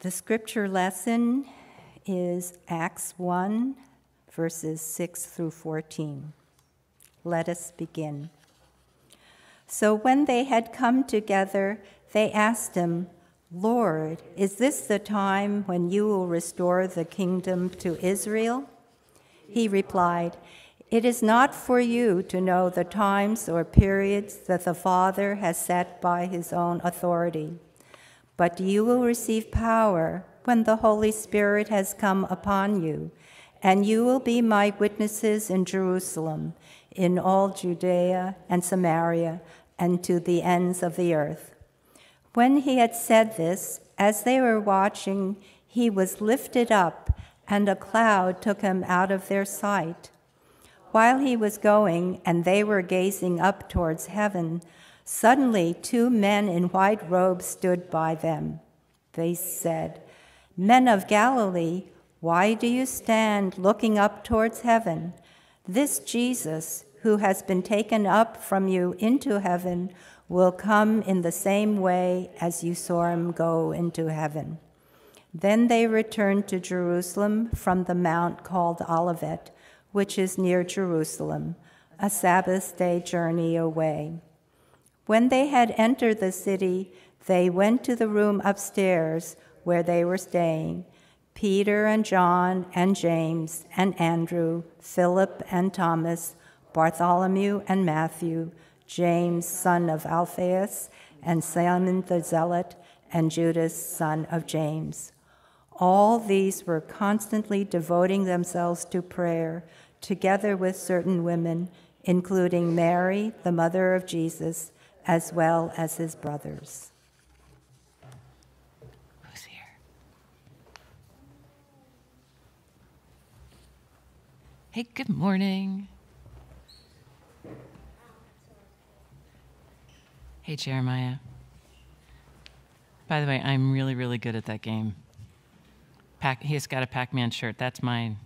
The scripture lesson is Acts 1, verses 6 through 14. Let us begin. So when they had come together, they asked him, Lord, is this the time when you will restore the kingdom to Israel? He replied, It is not for you to know the times or periods that the Father has set by his own authority but you will receive power when the Holy Spirit has come upon you, and you will be my witnesses in Jerusalem, in all Judea and Samaria, and to the ends of the earth. When he had said this, as they were watching, he was lifted up, and a cloud took him out of their sight. While he was going, and they were gazing up towards heaven, Suddenly, two men in white robes stood by them. They said, Men of Galilee, why do you stand looking up towards heaven? This Jesus, who has been taken up from you into heaven, will come in the same way as you saw him go into heaven. Then they returned to Jerusalem from the mount called Olivet, which is near Jerusalem, a Sabbath day journey away. When they had entered the city, they went to the room upstairs where they were staying. Peter and John and James and Andrew, Philip and Thomas, Bartholomew and Matthew, James, son of Alphaeus, and Simon the Zealot, and Judas, son of James. All these were constantly devoting themselves to prayer, together with certain women, including Mary, the mother of Jesus as well as his brothers. Who's here? Hey, good morning. Hey, Jeremiah. By the way, I'm really, really good at that game. Pac- he's got a Pac Man shirt. That's mine.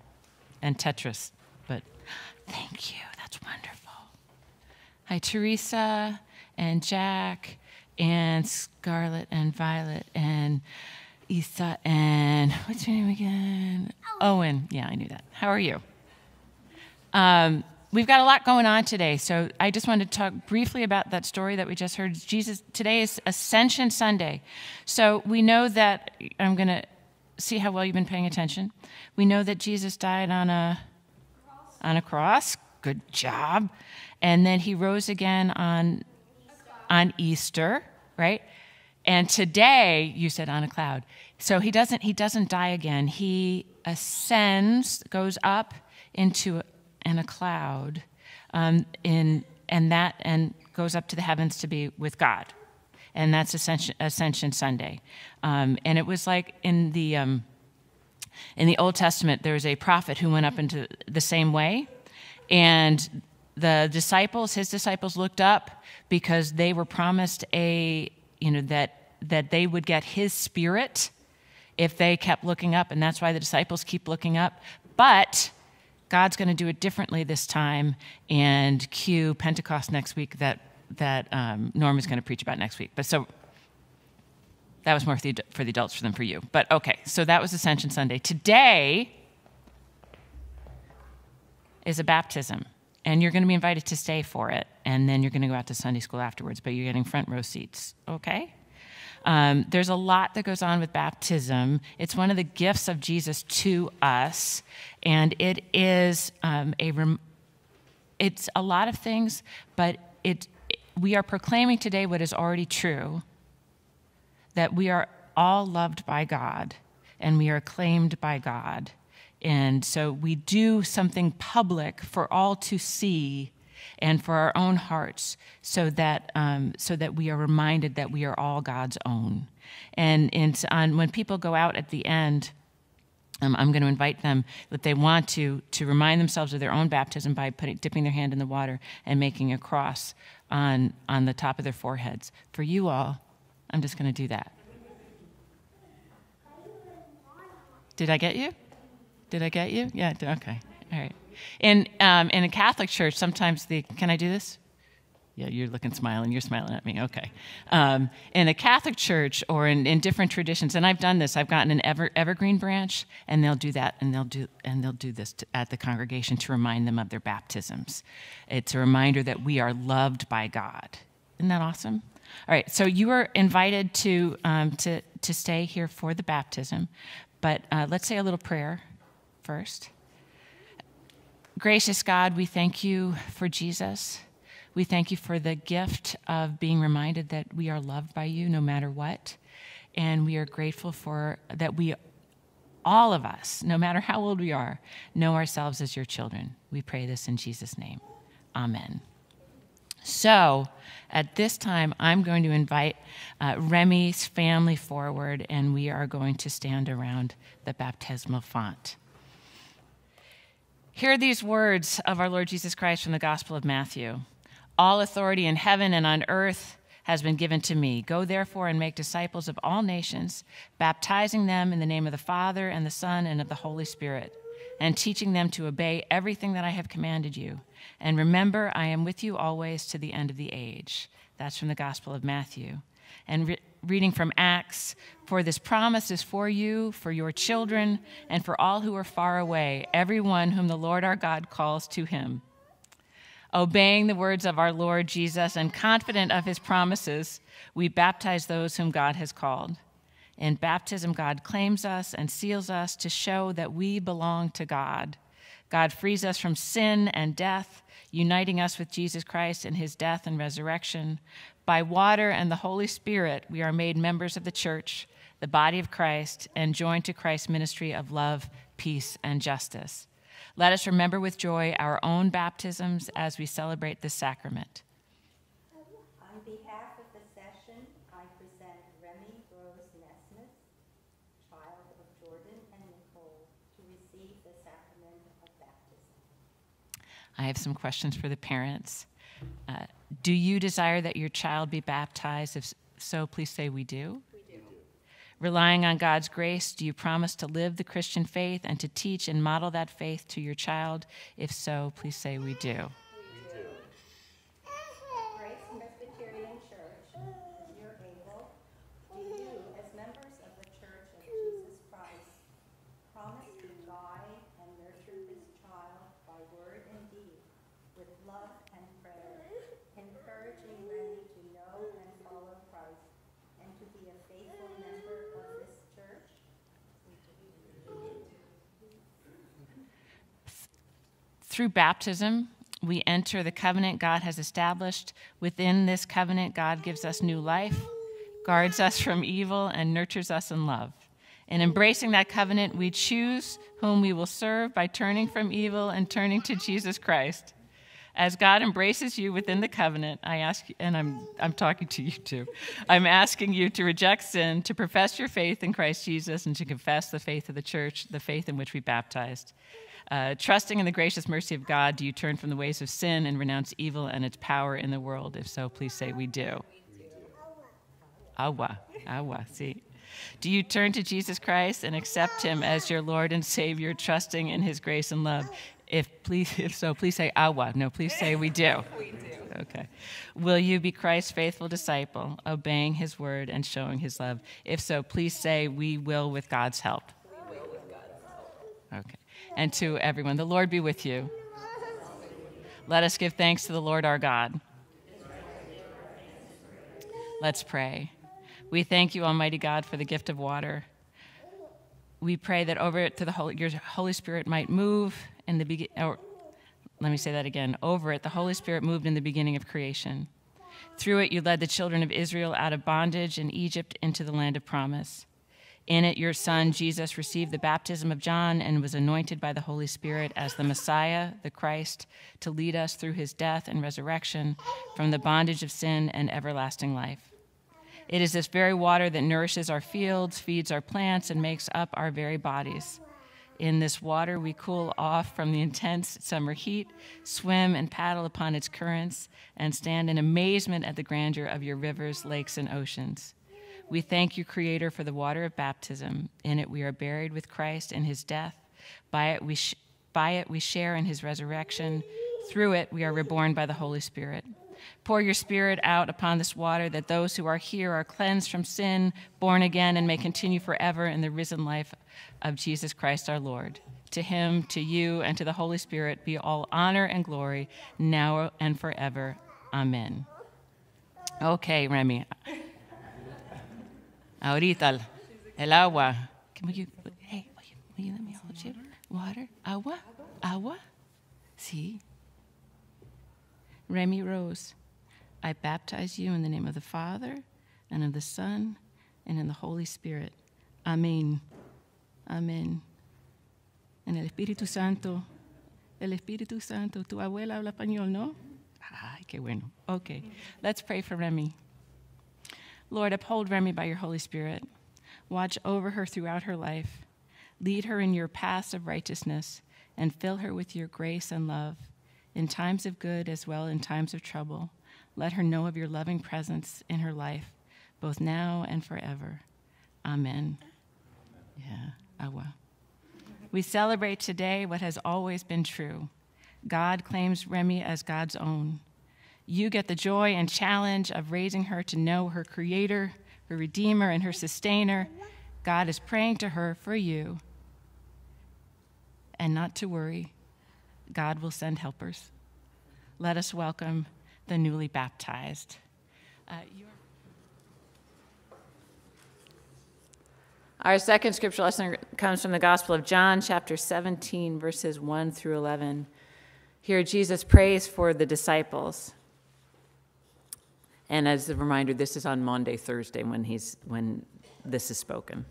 And Tetris. But thank you. That's wonderful. Hi, Teresa and Jack and Scarlet and Violet and Etha and what's your name again? Owen. Yeah, I knew that. How are you? Um, we've got a lot going on today, so I just wanted to talk briefly about that story that we just heard. Jesus today is Ascension Sunday, so we know that I'm going to see how well you've been paying attention. We know that Jesus died on a on a cross. Good job. And then he rose again on on Easter, right? And today you said on a cloud. So he doesn't he doesn't die again. He ascends, goes up into in a cloud, um, in and that and goes up to the heavens to be with God, and that's Ascension, Ascension Sunday. Um, and it was like in the um, in the Old Testament, there was a prophet who went up into the same way, and the disciples, his disciples, looked up because they were promised a, you know, that that they would get his spirit if they kept looking up, and that's why the disciples keep looking up. But God's going to do it differently this time, and cue Pentecost next week that that um, Norm is going to preach about next week. But so that was more for the, for the adults for than for you. But okay, so that was Ascension Sunday. Today is a baptism and you're going to be invited to stay for it, and then you're going to go out to Sunday school afterwards, but you're getting front row seats, okay? Um, there's a lot that goes on with baptism. It's one of the gifts of Jesus to us, and it is um, a rem- it's a lot of things, but it we are proclaiming today what is already true. That we are all loved by God, and we are claimed by God and so we do something public for all to see and for our own hearts so that, um, so that we are reminded that we are all God's own. And, on, when people go out at the end, um, I'm going to invite them, that they want to, to remind themselves of their own baptism by putting, dipping their hand in the water and making a cross on, on the top of their foreheads. For you all, I'm just going to do that. Did I get you? Did I get you? Yeah. Okay. All right. In um, in a Catholic church, sometimes the can I do this? Yeah, you're looking smiling. You're smiling at me. Okay. Um, in a Catholic church or in, in different traditions, and I've done this. I've gotten an ever, evergreen branch, and they'll do that, and they'll do and they'll do this to, at the congregation to remind them of their baptisms. It's a reminder that we are loved by God. Isn't that awesome? All right. So you are invited to um, to to stay here for the baptism, but uh, let's say a little prayer first. Gracious God, we thank you for Jesus. We thank you for the gift of being reminded that we are loved by you no matter what. And we are grateful for that we, all of us, no matter how old we are, know ourselves as your children. We pray this in Jesus' name. Amen. So, at this time, I'm going to invite uh, Remy's family forward, and we are going to stand around the baptismal font. Hear these words of our Lord Jesus Christ from the Gospel of Matthew. All authority in heaven and on earth has been given to me. Go therefore and make disciples of all nations, baptizing them in the name of the Father and the Son and of the Holy Spirit, and teaching them to obey everything that I have commanded you. And remember, I am with you always to the end of the age. That's from the Gospel of Matthew. And re- reading from Acts For this promise is for you, for your children, and for all who are far away, everyone whom the Lord our God calls to him obeying the words of our Lord Jesus and confident of his promises, we baptize those whom God has called. In baptism, God claims us and seals us to show that we belong to God. God frees us from sin and death, uniting us with Jesus Christ in his death and resurrection. By water and the Holy Spirit, we are made members of the church, the body of Christ, and joined to Christ's ministry of love, peace, and justice. Let us remember with joy our own baptisms as we celebrate this sacrament. On behalf of the session, I present Remy Rose Nesmith, child of Jordan and Nicole, to receive the sacrament of baptism. I have some questions for the parents. Uh, do you desire that your child be baptized? If so, please say we do. Relying on God's grace, do you promise to live the Christian faith and to teach and model that faith to your child? If so, please say we do. Grace Presbyterian Church, as you're able, do you, as members of the Church of Jesus Christ, promise to guide and nurture this child by word and deed with love and prayer, encouraging Remy to know and follow Christ and to be a faithful member of this church? Through baptism, we enter the covenant God has established. Within this covenant, God gives us new life, guards us from evil, and nurtures us in love. In embracing that covenant, we choose whom we will serve by turning from evil and turning to Jesus Christ. As God embraces you within the covenant, I ask, you, and I'm, I'm talking to you too, I'm asking you to reject sin, to profess your faith in Christ Jesus, and to confess the faith of the church, the faith in which we baptized. Uh, trusting in the gracious mercy of God, do you turn from the ways of sin and renounce evil and its power in the world? If so, please say we do. Awa, awa, see. Do you turn to Jesus Christ and accept him as your Lord and Savior, trusting in his grace and love? If please, if so, please say awa. No, please say we do. We do. Okay. Will you be Christ's faithful disciple, obeying his word and showing his love? If so, please say we will with God's help. We will with God's help. Okay. And to everyone, the Lord be with you. Let us give thanks to the Lord our God. Let's pray. We thank you, Almighty God, for the gift of water. We pray that over it, to the Holy, your Holy Spirit might move in the beginning. Let me say that again. Over it, the Holy Spirit moved in the beginning of creation. Through it, you led the children of Israel out of bondage in Egypt into the land of promise. In it, your son Jesus received the baptism of John and was anointed by the Holy Spirit as the Messiah, the Christ, to lead us through his death and resurrection from the bondage of sin and everlasting life. It is this very water that nourishes our fields, feeds our plants, and makes up our very bodies. In this water, we cool off from the intense summer heat, swim and paddle upon its currents, and stand in amazement at the grandeur of your rivers, lakes, and oceans. We thank you, Creator, for the water of baptism. In it, we are buried with Christ in his death. By it, we, sh- by it, we share in his resurrection. Through it, we are reborn by the Holy Spirit. Pour your spirit out upon this water that those who are here are cleansed from sin, born again, and may continue forever in the risen life of Jesus Christ our Lord. To him, to you, and to the Holy Spirit be all honor and glory now and forever. Amen. Okay, Remy. Ahorita, el agua. Can you, hey, will you let me hold you? Water? Agua? Agua? See? Remy Rose, I baptize you in the name of the Father, and of the Son, and in the Holy Spirit. Amén. Amén. En el Espíritu Santo. El Espíritu Santo. Tu abuela habla español, ¿no? Ay, qué bueno. Okay, let's pray for Remy. Lord, uphold Remy by your Holy Spirit. Watch over her throughout her life. Lead her in your paths of righteousness and fill her with your grace and love. In times of good as well in times of trouble, let her know of your loving presence in her life, both now and forever. Amen. Yeah, awa. We celebrate today what has always been true. God claims Remy as God's own. You get the joy and challenge of raising her to know her Creator, her Redeemer, and her Sustainer. God is praying to her for you. And not to worry, God will send helpers. Let us welcome the newly baptized. Uh, Our second scripture lesson comes from the Gospel of John, chapter 17, verses 1 through 11. Here, Jesus prays for the disciples. And as a reminder, this is on Maundy, Thursday, when, he's, when this is spoken.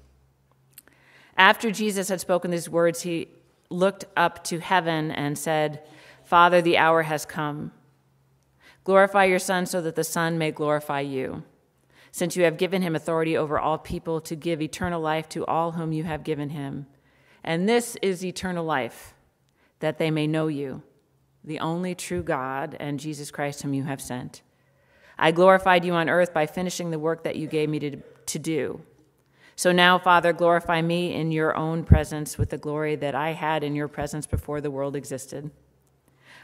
After Jesus had spoken these words, he looked up to heaven and said, Father, the hour has come. Glorify your Son so that the Son may glorify you since you have given him authority over all people to give eternal life to all whom you have given him. And this is eternal life, that they may know you, the only true God, and Jesus Christ, whom you have sent. I glorified you on earth by finishing the work that you gave me to, to do. So now, Father, glorify me in your own presence with the glory that I had in your presence before the world existed.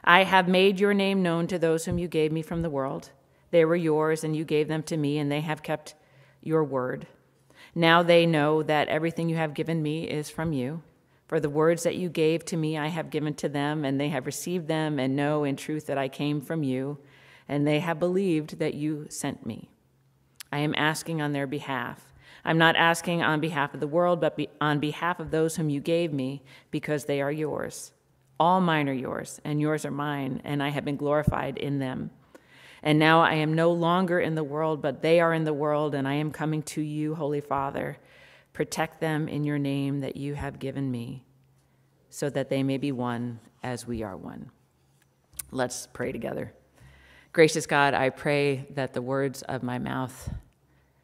I have made your name known to those whom you gave me from the world. They were yours, and you gave them to me, and they have kept your word. Now they know that everything you have given me is from you. For the words that you gave to me, I have given to them, and they have received them, and know in truth that I came from you, and they have believed that you sent me. I am asking on their behalf. I'm not asking on behalf of the world, but be on behalf of those whom you gave me, because they are yours. All mine are yours, and yours are mine, and I have been glorified in them. And now I am no longer in the world, but they are in the world, and I am coming to you, Holy Father. Protect them in your name that you have given me, so that they may be one as we are one. Let's pray together. Gracious God, I pray that the words of my mouth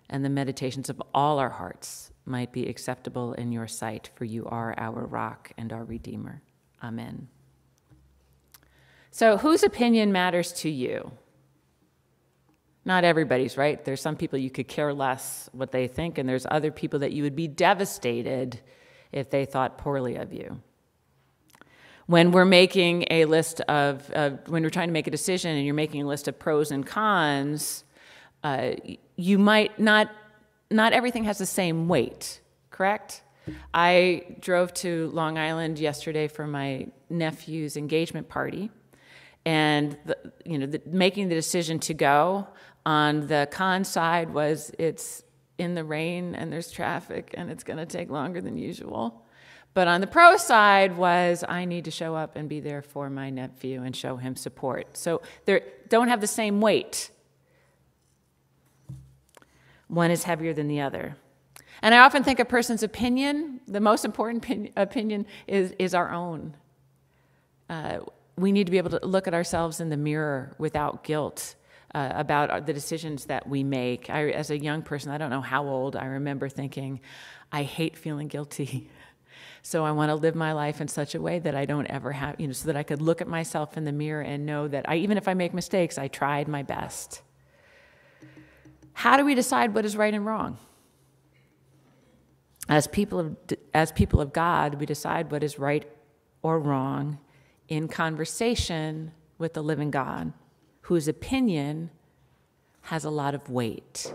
and the meditations of all our hearts might be acceptable in your sight, for you are our rock and our Redeemer. Amen. So, whose opinion matters to you? Not everybody's, right? There's some people you could care less what they think, and there's other people that you would be devastated if they thought poorly of you. When we're making a list of, uh, when we're trying to make a decision and you're making a list of pros and cons, uh, you might not, not everything has the same weight, correct? I drove to Long Island yesterday for my nephew's engagement party, and the, you know, the, making the decision to go, on the con side was it's in the rain and there's traffic and it's going to take longer than usual. But on the pro side was I need to show up and be there for my nephew and show him support. So they don't have the same weight. One is heavier than the other. And I often think a person's opinion, the most important opinion, is, is our own. Uh, we need to be able to look at ourselves in the mirror without guilt uh, about the decisions that we make. I, as a young person, I don't know how old, I remember thinking, I hate feeling guilty. So I want to live my life in such a way that I don't ever have, you know, so that I could look at myself in the mirror and know that I, even if I make mistakes, I tried my best. How do we decide what is right and wrong? As people of, as people of God, we decide what is right or wrong in conversation with the living God whose opinion has a lot of weight.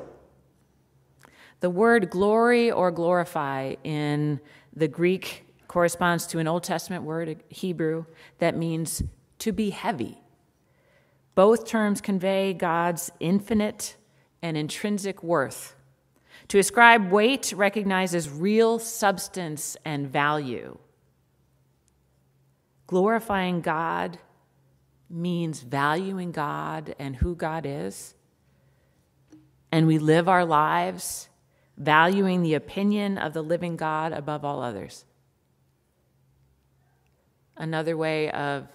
The word glory or glorify in the Greek corresponds to an Old Testament word, Hebrew, that means to be heavy. Both terms convey God's infinite and intrinsic worth. To ascribe weight recognizes real substance and value. Glorifying God means valuing God and who God is. And we live our lives valuing the opinion of the living God above all others. Another way of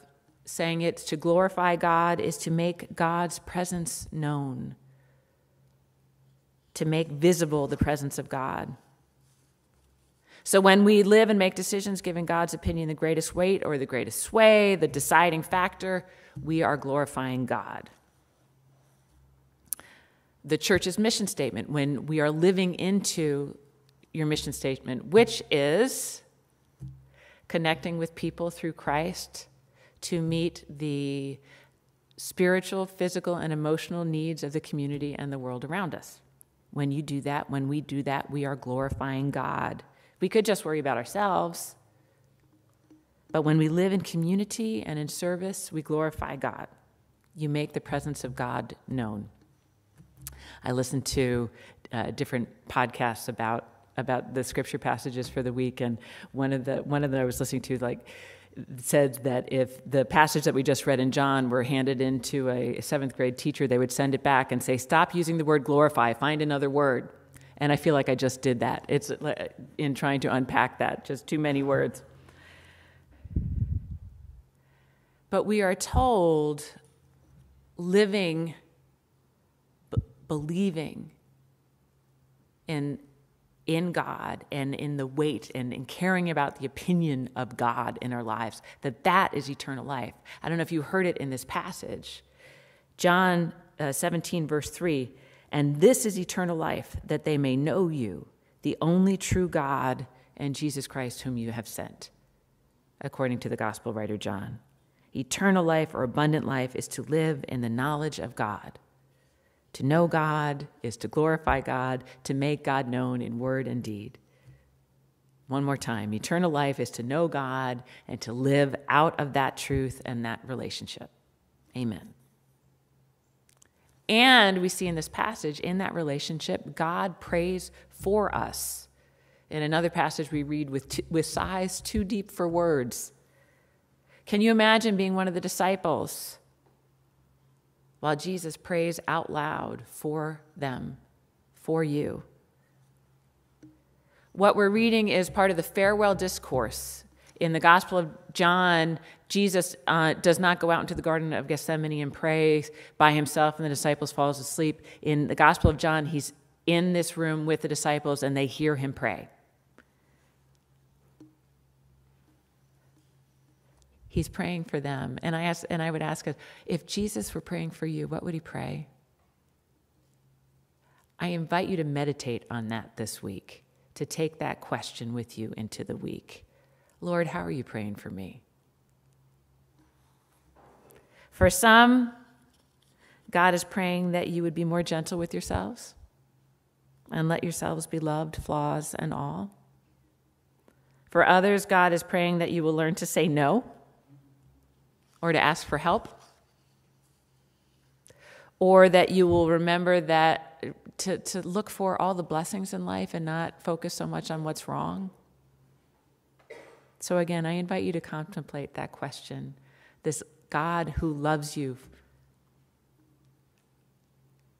saying it to glorify God is to make God's presence known, to make visible the presence of God. So when we live and make decisions giving God's opinion the greatest weight or the greatest sway, the deciding factor, we are glorifying God. The church's mission statement, when we are living into your mission statement, which is connecting with people through Christ to meet the spiritual, physical, and emotional needs of the community and the world around us. When you do that, when we do that, we are glorifying God. We could just worry about ourselves. But when we live in community and in service, we glorify God. You make the presence of God known. I listened to uh, different podcasts about about the scripture passages for the week, and one of the one of them I was listening to like said that if the passage that we just read in John were handed into a seventh grade teacher, they would send it back and say, "Stop using the word glorify. Find another word." And I feel like I just did that. It's in trying to unpack that, just too many words. But we are told living, believing in, in God and in the weight and in caring about the opinion of God in our lives, that that is eternal life. I don't know if you heard it in this passage. John uh, 17, verse 3 and this is eternal life, that they may know you, the only true God, and Jesus Christ, whom you have sent, according to the gospel writer John. Eternal life or abundant life is to live in the knowledge of God. To know God is to glorify God, to make God known in word and deed. One more time eternal life is to know God and to live out of that truth and that relationship. Amen. And we see in this passage, in that relationship, God prays for us. In another passage, we read, with, t- with sighs too deep for words. Can you imagine being one of the disciples while Jesus prays out loud for them, for you? What we're reading is part of the farewell discourse in the Gospel of John, Jesus uh, does not go out into the Garden of Gethsemane and pray by himself, and the disciples falls asleep. In the Gospel of John, he's in this room with the disciples, and they hear him pray. He's praying for them, and I ask, and I would ask us, if Jesus were praying for you, what would he pray? I invite you to meditate on that this week, to take that question with you into the week. Lord, how are you praying for me? For some, God is praying that you would be more gentle with yourselves and let yourselves be loved, flaws and all. For others, God is praying that you will learn to say no or to ask for help, or that you will remember that to, to look for all the blessings in life and not focus so much on what's wrong. So, again, I invite you to contemplate that question this God who loves you,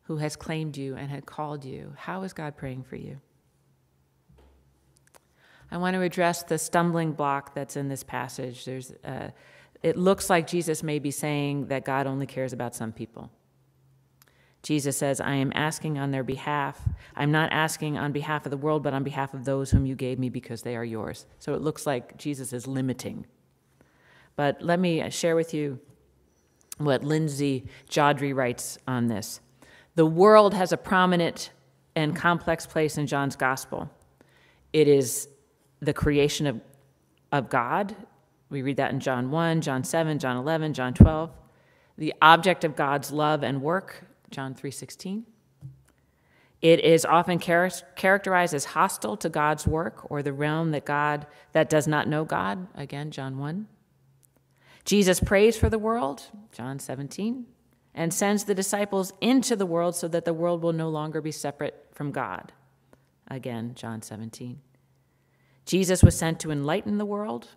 who has claimed you and had called you. How is God praying for you? I want to address the stumbling block that's in this passage. There's, uh, it looks like Jesus may be saying that God only cares about some people. Jesus says, I am asking on their behalf. I'm not asking on behalf of the world, but on behalf of those whom you gave me because they are yours. So it looks like Jesus is limiting. But let me share with you what Lindsay Jodry writes on this. The world has a prominent and complex place in John's gospel. It is the creation of, of God. We read that in John 1, John 7, John 11, John 12. the object of God's love and work, John 3:16. It is often char- characterized as hostile to God's work or the realm that God that does not know God, again John 1. Jesus prays for the world, John 17, and sends the disciples into the world so that the world will no longer be separate from God. Again, John 17. Jesus was sent to enlighten the world,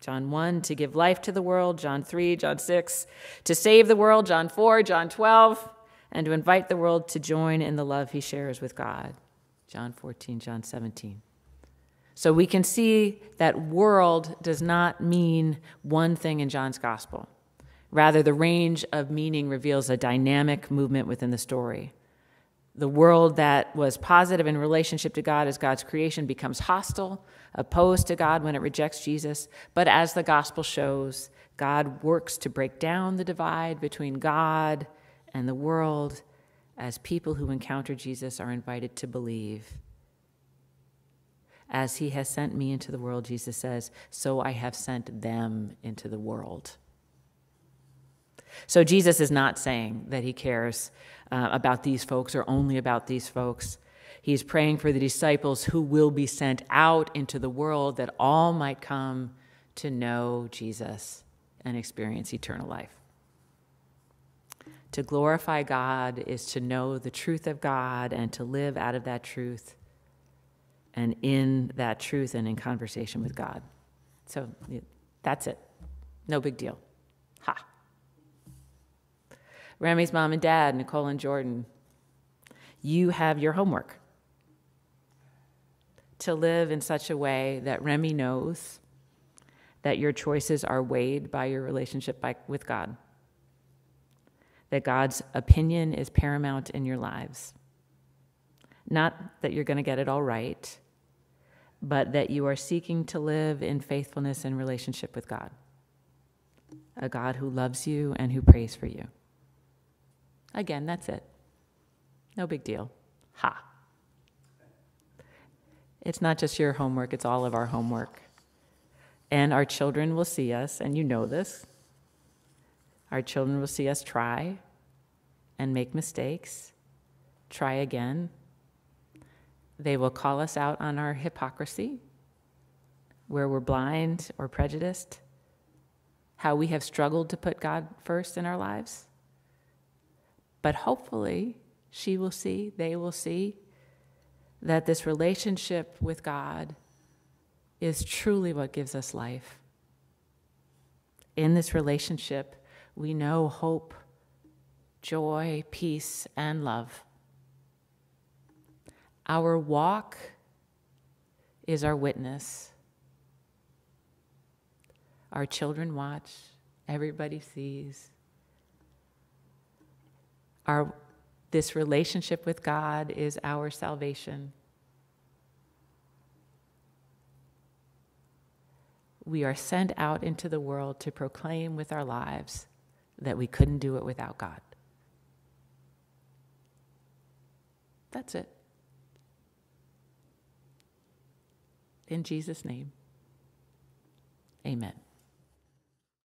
John 1, to give life to the world, John 3, John 6, to save the world, John 4, John 12 and to invite the world to join in the love he shares with God. John 14, John 17. So we can see that world does not mean one thing in John's gospel. Rather, the range of meaning reveals a dynamic movement within the story. The world that was positive in relationship to God as God's creation becomes hostile, opposed to God when it rejects Jesus. But as the gospel shows, God works to break down the divide between God and the world as people who encounter Jesus are invited to believe. As he has sent me into the world, Jesus says, so I have sent them into the world. So Jesus is not saying that he cares uh, about these folks or only about these folks. He's praying for the disciples who will be sent out into the world that all might come to know Jesus and experience eternal life. To glorify God is to know the truth of God and to live out of that truth and in that truth and in conversation with God. So that's it. No big deal. Ha. Remy's mom and dad, Nicole and Jordan, you have your homework to live in such a way that Remy knows that your choices are weighed by your relationship by, with God that God's opinion is paramount in your lives. Not that you're going to get it all right, but that you are seeking to live in faithfulness and relationship with God, a God who loves you and who prays for you. Again, that's it. No big deal. Ha. It's not just your homework, it's all of our homework. And our children will see us, and you know this, our children will see us try and make mistakes, try again. They will call us out on our hypocrisy, where we're blind or prejudiced, how we have struggled to put God first in our lives. But hopefully, she will see, they will see, that this relationship with God is truly what gives us life. In this relationship, we know hope, joy, peace, and love. Our walk is our witness. Our children watch, everybody sees. Our, this relationship with God is our salvation. We are sent out into the world to proclaim with our lives that we couldn't do it without God. That's it. In Jesus' name, amen.